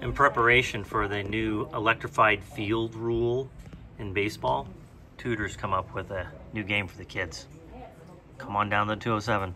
In preparation for the new electrified field rule in baseball, Tutors come up with a new game for the kids. Come on down to 207.